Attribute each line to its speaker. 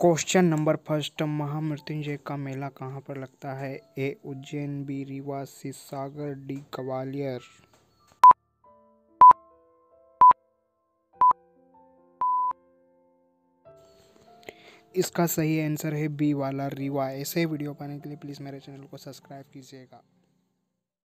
Speaker 1: Question number first महामृत्युंजय का मेला कहाँ पर लगता है? A Ujjain B Rewa C Sagar D Gwalior. इसका सही आंसर है बी वाला रीवा। ऐसे वीडियो पाने के लिए प्लीज़ मेरे चैनल को सब्सक्राइब कीजिएगा।